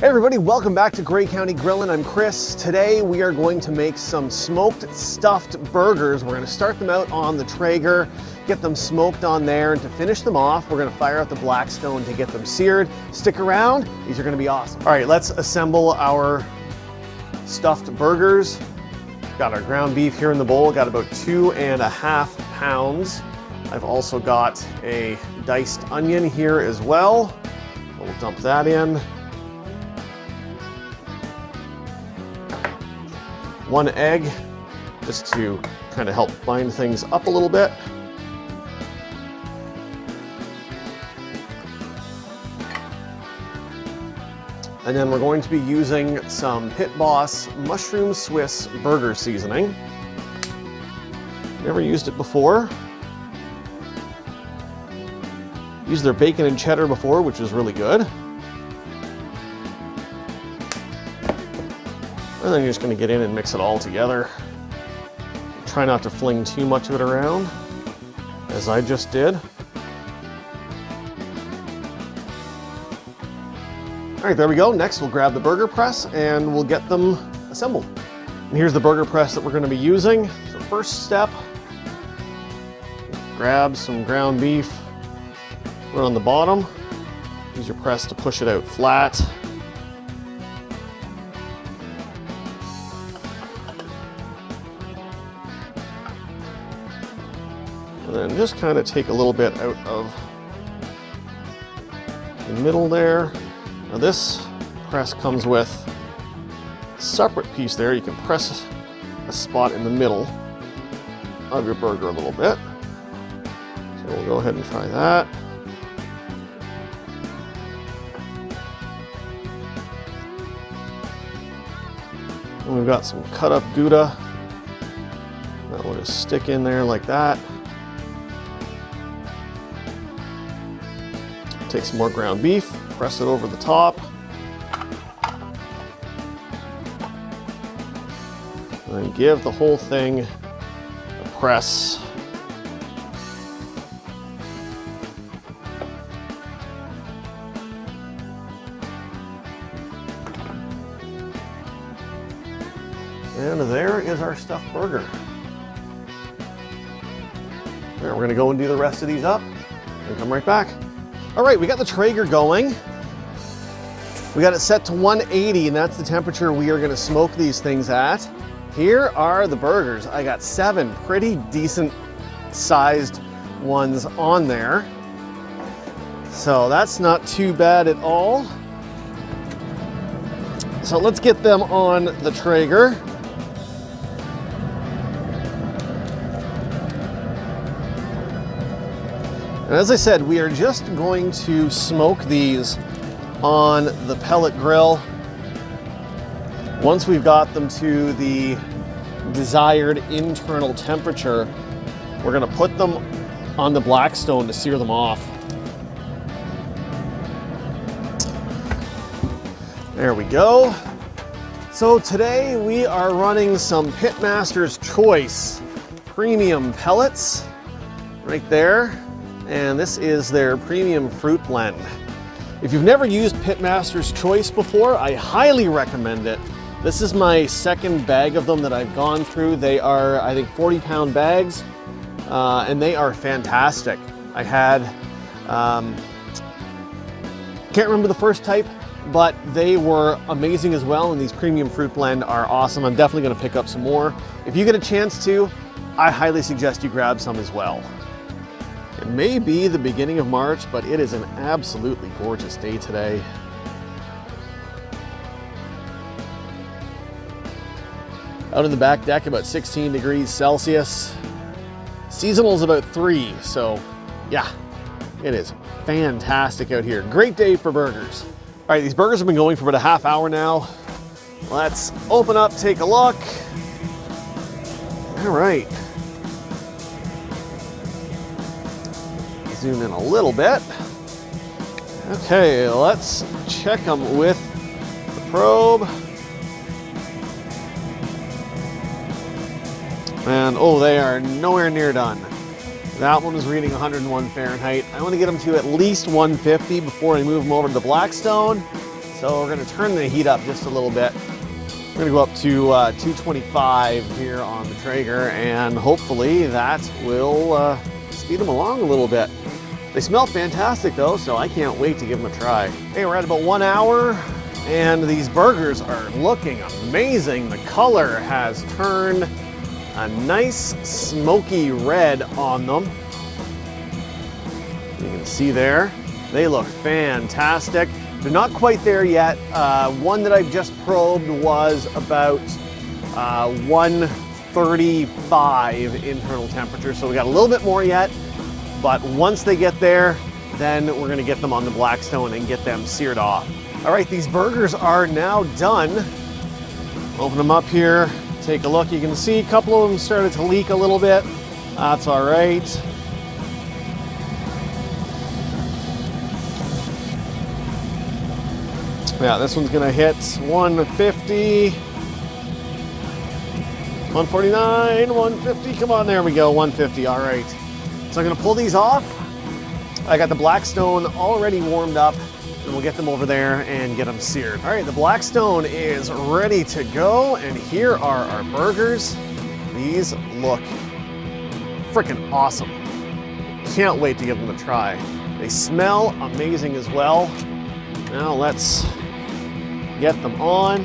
Hey everybody, welcome back to Grey County Grillin'. I'm Chris. Today we are going to make some smoked stuffed burgers. We're gonna start them out on the Traeger, get them smoked on there, and to finish them off, we're gonna fire out the Blackstone to get them seared. Stick around, these are gonna be awesome. All right, let's assemble our stuffed burgers. Got our ground beef here in the bowl, got about two and a half pounds. I've also got a diced onion here as well. We'll dump that in. One egg just to kind of help bind things up a little bit. And then we're going to be using some Pit Boss Mushroom Swiss Burger Seasoning. Never used it before. Used their bacon and cheddar before, which was really good. And then you're just gonna get in and mix it all together. Try not to fling too much of it around, as I just did. All right, there we go. Next, we'll grab the burger press and we'll get them assembled. And here's the burger press that we're gonna be using. So first step, grab some ground beef, put it on the bottom. Use your press to push it out flat. And just kind of take a little bit out of the middle there. Now this press comes with a separate piece there. You can press a spot in the middle of your burger a little bit. So we'll go ahead and try that. And we've got some cut up Gouda. That will just stick in there like that. Take some more ground beef, press it over the top. And give the whole thing a press. And there is our stuffed burger. There, we're gonna go and do the rest of these up and come right back. All right, we got the Traeger going. We got it set to 180 and that's the temperature we are gonna smoke these things at. Here are the burgers. I got seven pretty decent sized ones on there. So that's not too bad at all. So let's get them on the Traeger. And as I said, we are just going to smoke these on the pellet grill. Once we've got them to the desired internal temperature, we're gonna put them on the Blackstone to sear them off. There we go. So today we are running some Pitmaster's Choice premium pellets right there and this is their premium fruit blend. If you've never used Pitmaster's Choice before, I highly recommend it. This is my second bag of them that I've gone through. They are, I think, 40 pound bags, uh, and they are fantastic. I had, um, can't remember the first type, but they were amazing as well, and these premium fruit blend are awesome. I'm definitely gonna pick up some more. If you get a chance to, I highly suggest you grab some as well. It may be the beginning of March, but it is an absolutely gorgeous day today. Out in the back deck, about 16 degrees Celsius. Seasonal is about three, so yeah, it is fantastic out here. Great day for burgers. All right, these burgers have been going for about a half hour now. Let's open up, take a look. All right. Zoom in a little bit. Okay, let's check them with the probe. And oh, they are nowhere near done. That one is reading 101 Fahrenheit. I want to get them to at least 150 before I move them over to the Blackstone. So we're gonna turn the heat up just a little bit. We're gonna go up to uh, 225 here on the Traeger and hopefully that will uh, speed them along a little bit. They smell fantastic though, so I can't wait to give them a try. Hey, we're at about one hour and these burgers are looking amazing. The color has turned a nice smoky red on them. You can see there, they look fantastic. They're not quite there yet. Uh, one that I've just probed was about uh, 135 internal temperature, so we got a little bit more yet. But once they get there, then we're gonna get them on the Blackstone and get them seared off. All right, these burgers are now done. Open them up here, take a look. You can see a couple of them started to leak a little bit. That's all right. Yeah, this one's gonna hit 150, 149, 150. Come on, there we go, 150. All right. So I'm gonna pull these off. I got the Blackstone already warmed up and we'll get them over there and get them seared. All right, the Blackstone is ready to go and here are our burgers. These look freaking awesome. Can't wait to give them a try. They smell amazing as well. Now let's get them on.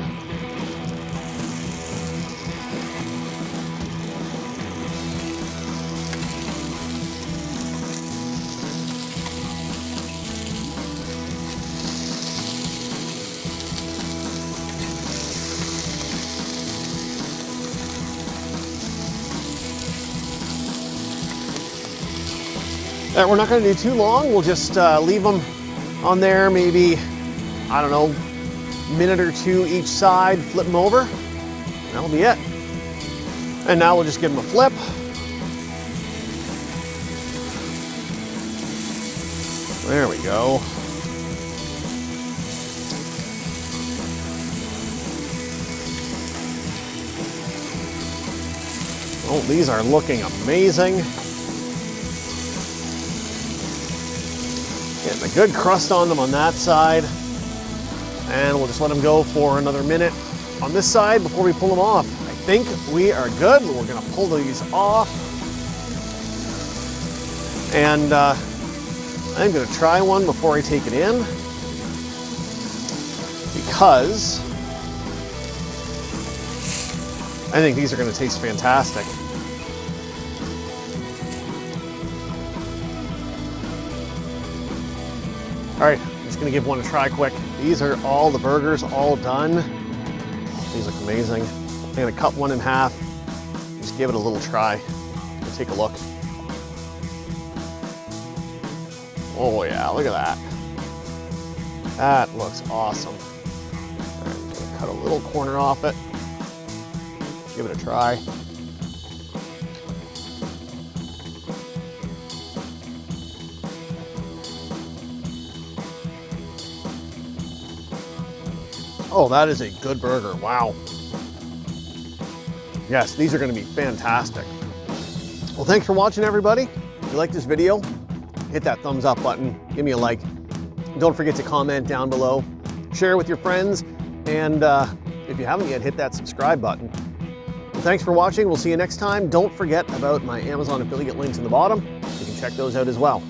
Uh, we're not going to do too long. We'll just uh, leave them on there, maybe, I don't know, minute or two each side, flip them over. That'll be it. And now we'll just give them a flip. There we go. Oh, these are looking amazing. Getting a good crust on them on that side. And we'll just let them go for another minute on this side before we pull them off. I think we are good. We're gonna pull these off. And uh, I'm gonna try one before I take it in because I think these are gonna taste fantastic. All right, just gonna give one a try quick. These are all the burgers, all done. These look amazing. I'm gonna cut one in half, just give it a little try. Let's take a look. Oh yeah, look at that. That looks awesome. All right, I'm gonna cut a little corner off it. Give it a try. Oh, that is a good burger. Wow. Yes, these are going to be fantastic. Well, thanks for watching, everybody. If you like this video, hit that thumbs up button. Give me a like. Don't forget to comment down below. Share with your friends. And uh, if you haven't yet, hit that subscribe button. Well, thanks for watching. We'll see you next time. Don't forget about my Amazon affiliate links in the bottom. You can check those out as well.